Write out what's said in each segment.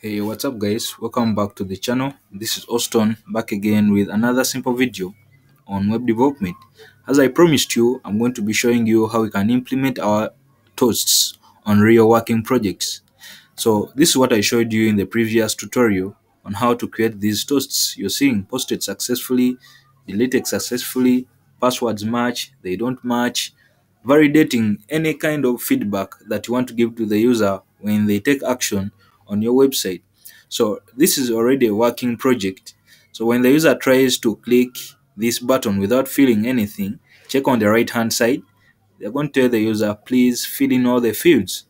Hey, what's up, guys? Welcome back to the channel. This is Oston back again with another simple video on web development. As I promised you, I'm going to be showing you how we can implement our toasts on real working projects. So, this is what I showed you in the previous tutorial on how to create these toasts. You're seeing posted successfully, deleted successfully, passwords match, they don't match, validating any kind of feedback that you want to give to the user when they take action on your website. So this is already a working project. So when the user tries to click this button without filling anything, check on the right hand side. They're going to tell the user, please fill in all the fields.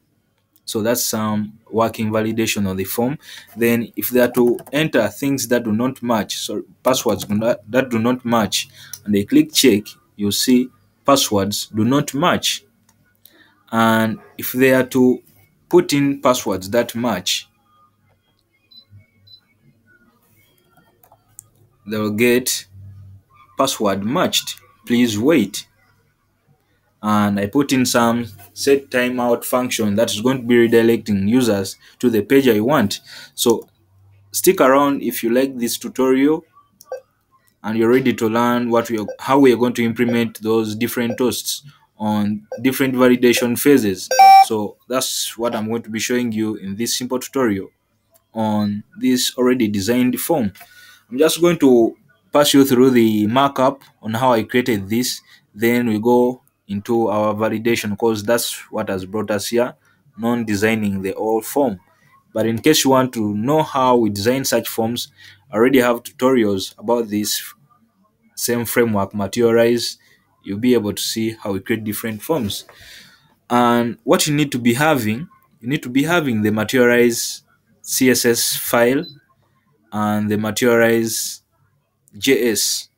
So that's some working validation of the form. Then if they are to enter things that do not match, so passwords that do not match, and they click check, you'll see passwords do not match. And if they are to put in passwords that match, they'll get password matched. Please wait. And I put in some set timeout function that is going to be redirecting users to the page I want. So stick around if you like this tutorial and you're ready to learn what we are, how we are going to implement those different toasts on different validation phases. So that's what I'm going to be showing you in this simple tutorial on this already designed form. I'm just going to pass you through the markup on how I created this. Then we go into our validation because that's what has brought us here, non-designing the whole form. But in case you want to know how we design such forms, I already have tutorials about this same framework, Materialize. You'll be able to see how we create different forms. And what you need to be having, you need to be having the Materialize CSS file and the Materialize JS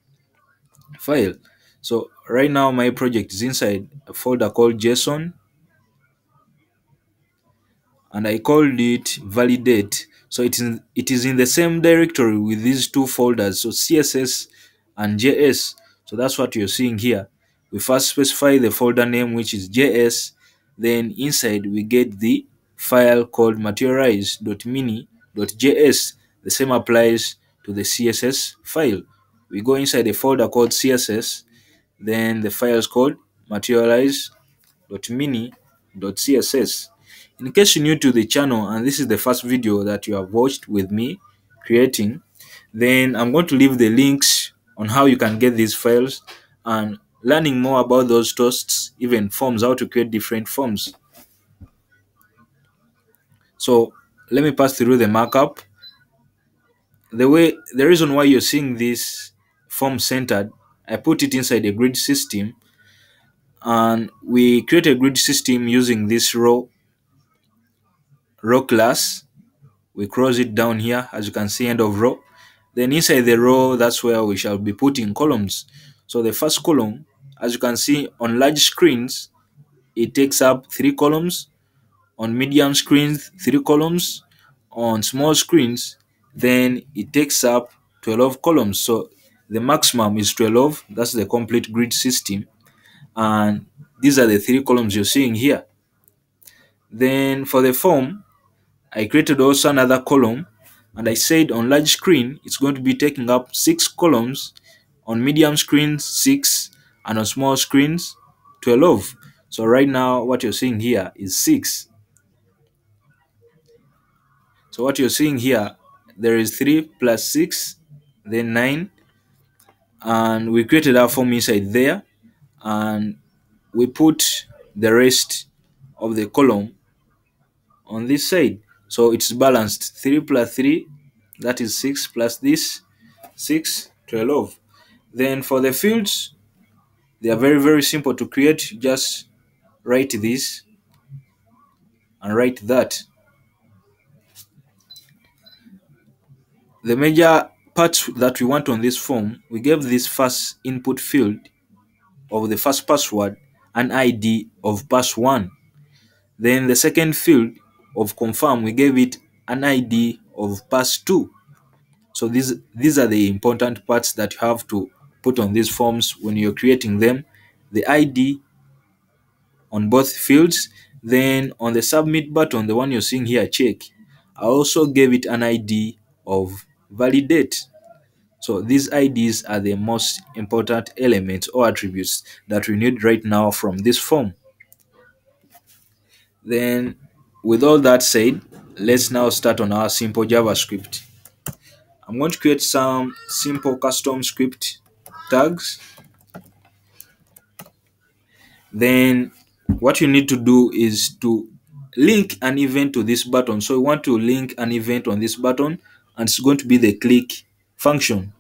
file. So right now my project is inside a folder called JSON and I called it validate. So it is, it is in the same directory with these two folders, so CSS and JS. So that's what you're seeing here. We first specify the folder name, which is JS. Then inside we get the file called materialize.mini.js. The same applies to the CSS file. We go inside a folder called CSS. Then the file is called materialize.mini.css. In case you're new to the channel and this is the first video that you have watched with me creating, then I'm going to leave the links on how you can get these files and learning more about those toasts, even forms, how to create different forms. So let me pass through the markup. The way the reason why you're seeing this form centered, I put it inside a grid system and we create a grid system using this row row class we cross it down here as you can see end of row. Then inside the row that's where we shall be putting columns. So the first column as you can see on large screens it takes up three columns. On medium screens three columns. On small screens then it takes up 12 columns. So the maximum is 12 that's the complete grid system. And these are the three columns you're seeing here. Then for the form I created also another column. And I said on large screen it's going to be taking up six columns. On medium screens six. And on small screens 12 so right now what you're seeing here is six. So what you're seeing here there is three plus six then nine. And we created our form inside there. And we put the rest of the column on this side. So it's balanced. 3 plus 3 that is 6 plus this 6 12 then for the fields they are very very simple to create. Just write this and write that the major part that we want on this form we gave this first input field of the first password an id of pass1 then the second field of confirm, we gave it an ID of pass 2. So these, these are the important parts that you have to put on these forms when you're creating them. The ID on both fields. Then on the submit button, the one you're seeing here, check. I also gave it an ID of validate. So these IDs are the most important elements or attributes that we need right now from this form. Then with all that said, let's now start on our simple JavaScript. I'm going to create some simple custom script tags. Then what you need to do is to link an event to this button. So we want to link an event on this button and it's going to be the click function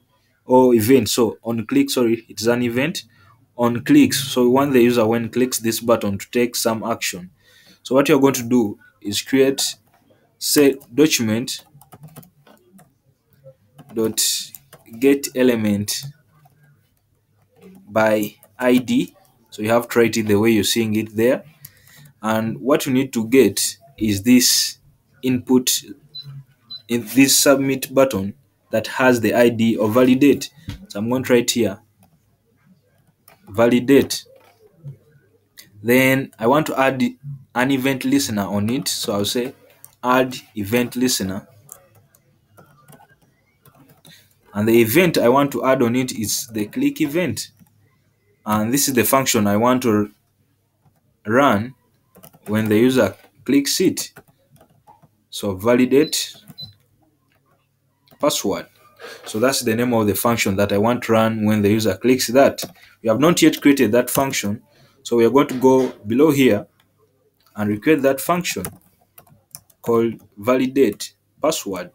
or event. So on click, sorry, it's an event on clicks. So we want the user when clicks this button to take some action. So what you're going to do is create say document dot get element by id so you have to write it the way you're seeing it there and what you need to get is this input in this submit button that has the id of validate. So i'm going to write here validate. Then i want to add an event listener on it. So i'll say add event listener. And the event I want to add on it is the click event. And this is the function I want to run when the user clicks it. So validate password. So that's the name of the function that I want to run when the user clicks that. We have not yet created that function. So we are going to go below here and recreate that function called validate password.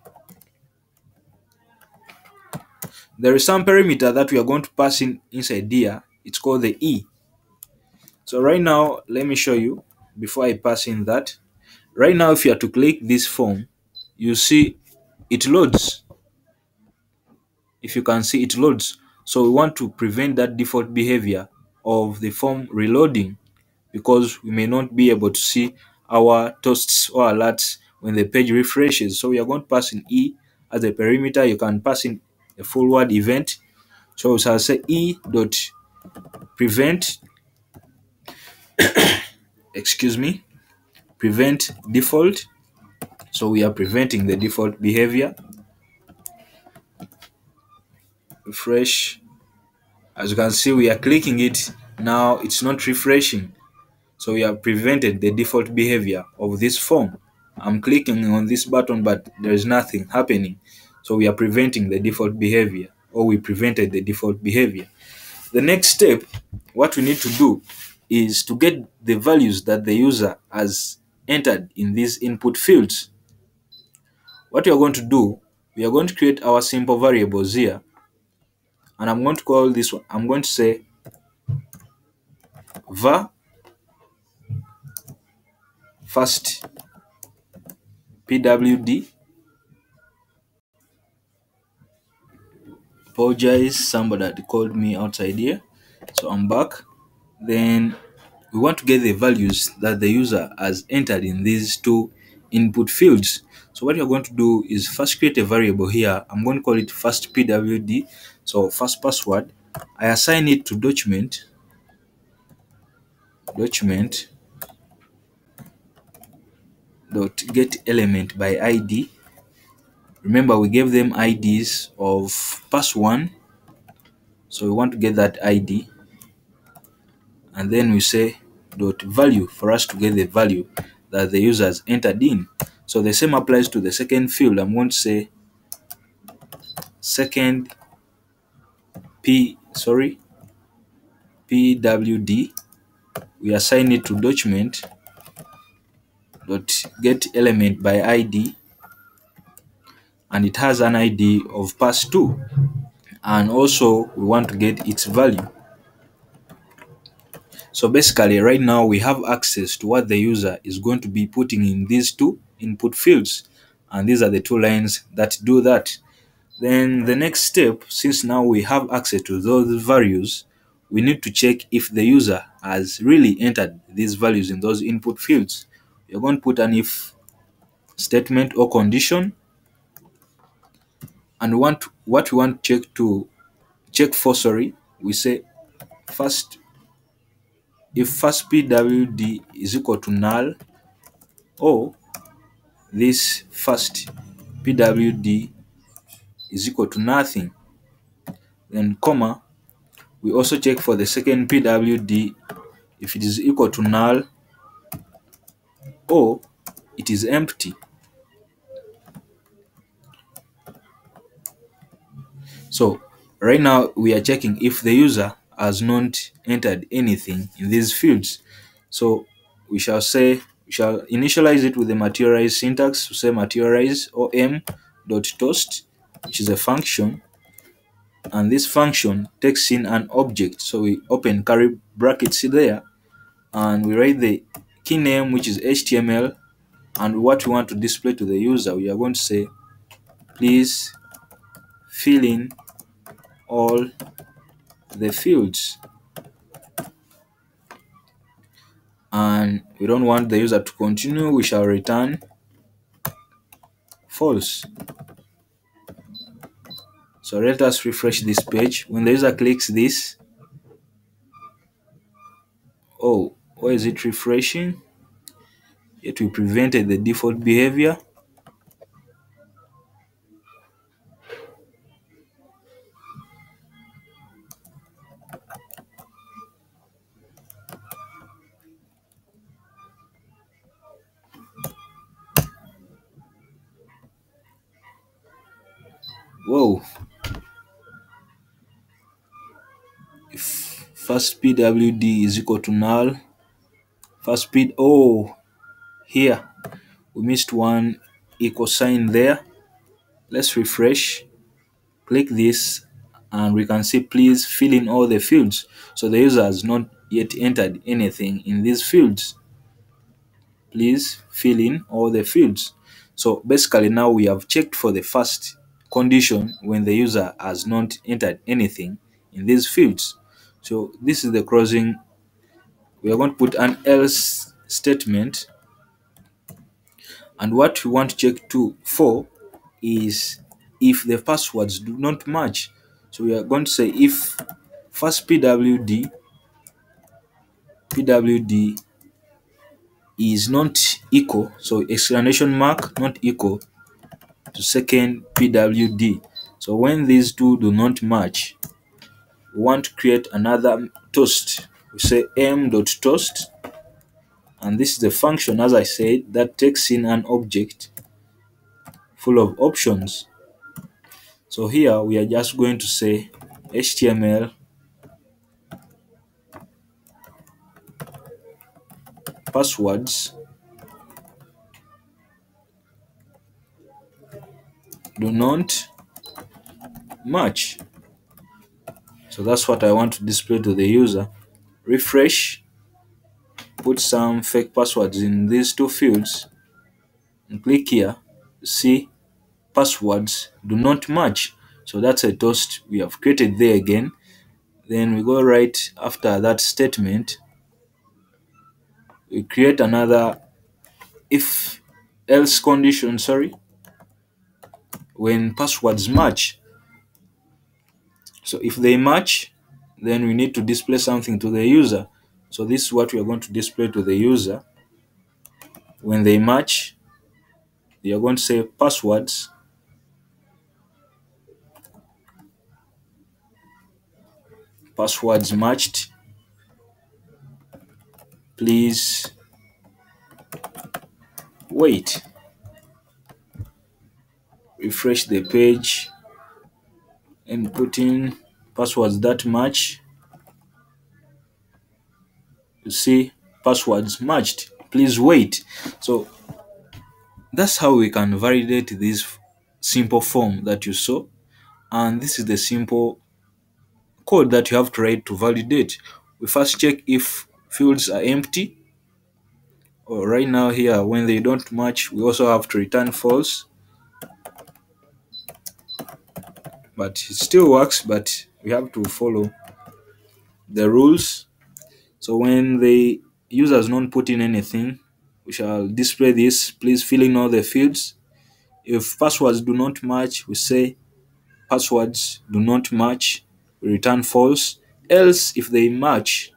There is some parameter that we are going to pass in inside here. It's called the e. So right now let me show you before i pass in that. Right now if you are to click this form you see it loads if you can see it loads. So we want to prevent that default behavior of the form reloading because we may not be able to see our toasts or alerts when the page refreshes. So we are going to pass in e as a parameter you can pass in a forward event. So we shall say e dot prevent excuse me prevent default. So we are preventing the default behavior refresh as you can see we are clicking it now it's not refreshing so we have prevented the default behavior of this form i'm clicking on this button but there is nothing happening so we are preventing the default behavior or we prevented the default behavior. The next step, what we need to do is to get the values that the user has entered in these input fields. What we are going to do, we are going to create our simple variables here. And I'm going to call this one, I'm going to say var first pwd apologize somebody had called me outside here. So i'm back. Then we want to get the values that the user has entered in these two input fields. So what you're going to do is first create a variable here. I'm going to call it first pwd so first password i assign it to document document dot get element by id remember we gave them IDs of pass1 so we want to get that ID and then we say dot value for us to get the value that the user has entered in. So the same applies to the second field. I'm going to say second P sorry PWD we assign it to document dot get element by ID and it has an ID of pass2 and also we want to get its value. So basically right now we have access to what the user is going to be putting in these two input fields and these are the two lines that do that. Then the next step, since now we have access to those values, we need to check if the user has really entered these values in those input fields. We're going to put an if statement or condition and want what we want check to check for sorry we say first if first pwd is equal to null or this first pwd is equal to nothing. Then comma we also check for the second pwd if it is equal to null or it is empty. So right now we are checking if the user has not entered anything in these fields. So we shall say we shall initialize it with the materialize syntax to say materialize or m dot toast which is a function and this function takes in an object. So we open curly brackets there and we write the key name which is html and what we want to display to the user we are going to say please fill in all the fields. And we don't want the user to continue we shall return false so let us refresh this page. When the user clicks this oh why is it refreshing? It will prevent the default behavior. Whoa first pwd is equal to null. First speed oh here. We missed one equal sign there. Let's refresh. Click this and we can see please fill in all the fields. So the user has not yet entered anything in these fields. Please fill in all the fields. So basically now we have checked for the first condition when the user has not entered anything in these fields. So this is the crossing We are going to put an else statement. And what we want to check to for is if the passwords do not match. So we are going to say if first pwd pwd is not equal, so exclamation mark not equal to second pwd so when these two do not match we want to create another toast we say m dot toast and this is the function as i said that takes in an object full of options so here we are just going to say html passwords do not match. So that's what I want to display to the user. Refresh, put some fake passwords in these two fields, and click here. See, passwords do not match. So that's a toast we have created there again. Then we go right after that statement. We create another if else condition, sorry, when passwords match. So if they match, then we need to display something to the user. So this is what we are going to display to the user. When they match, they are going to say passwords passwords matched please wait refresh the page and put in passwords that match. You see passwords matched. Please wait. So that's how we can validate this simple form that you saw. And this is the simple code that you have to write to validate. We first check if fields are empty. Or right now here when they don't match we also have to return false but it still works but we have to follow the rules. So when the user has not put in anything we shall display this. Please fill in all the fields. If passwords do not match we say passwords do not match we return false. Else if they match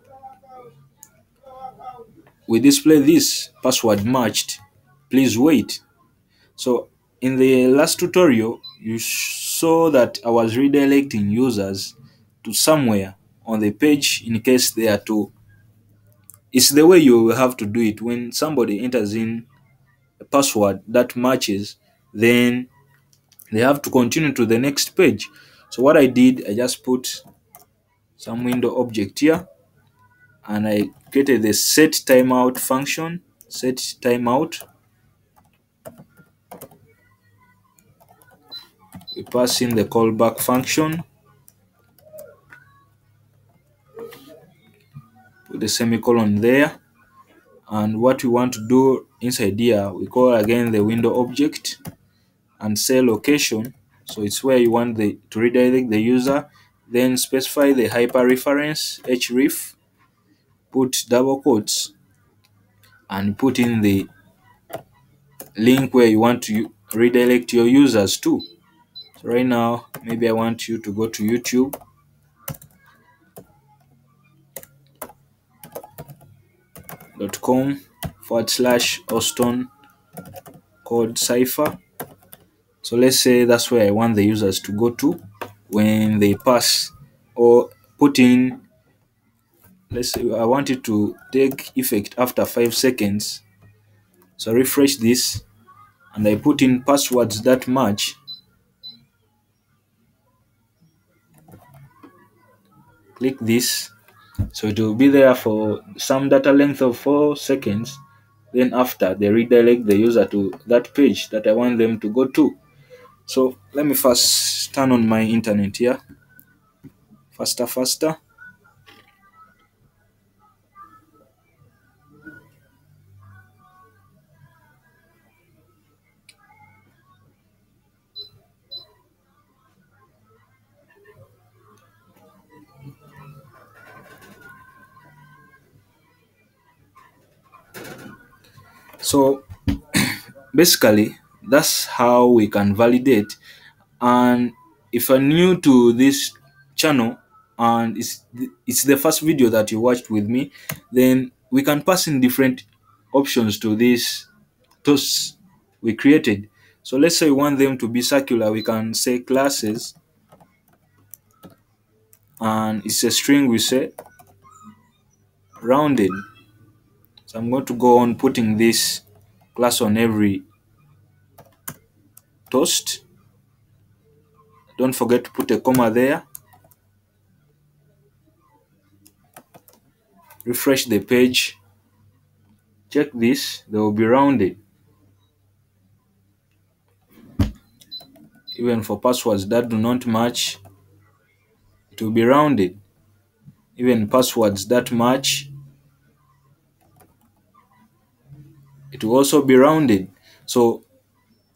we display this password matched. Please wait. So in the last tutorial, you saw that I was redirecting users to somewhere on the page in case they are to. It's the way you will have to do it when somebody enters in a password that matches, then they have to continue to the next page. So what I did, I just put some window object here and I created the set timeout function, set timeout. We pass in the callback function, put the semicolon there, and what we want to do inside here, we call again the window object and say location. So it's where you want the to redirect the user, then specify the hyperreference href, put double quotes, and put in the link where you want to redirect your users to. So right now, maybe I want you to go to YouTube. dot com forward slash Oston code cypher. So let's say that's where I want the users to go to when they pass or put in let's say I want it to take effect after five seconds. So refresh this and I put in passwords that match. Click this. So it will be there for some data length of four seconds. Then after they redirect the user to that page that I want them to go to. So let me first turn on my internet here. Faster, faster. So basically that's how we can validate. And if you're new to this channel and it's it's the first video that you watched with me then we can pass in different options to these toasts we created. So let's say we want them to be circular we can say classes. And it's a string we say rounded so i'm going to go on putting this class on every toast. Don't forget to put a comma there. Refresh the page. Check this. They will be rounded. Even for passwords that do not match it will be rounded. Even passwords that match it will also be rounded. So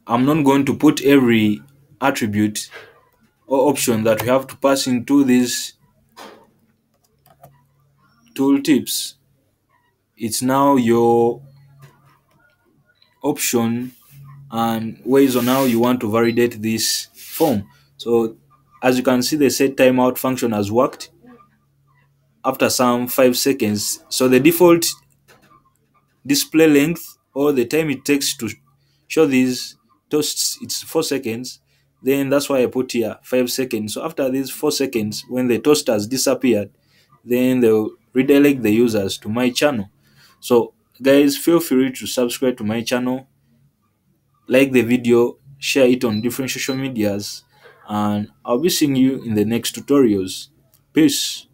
i'm not going to put every attribute or option that we have to pass into these tooltips it's now your option and ways on how you want to validate this form. So as you can see the set timeout function has worked after some five seconds. So the default display length or the time it takes to show these toasts it's four seconds. Then that's why i put here five seconds. So after these four seconds when the toast has disappeared then they'll redirect the users to my channel. So guys feel free to subscribe to my channel like the video share it on different social medias and i'll be seeing you in the next tutorials. Peace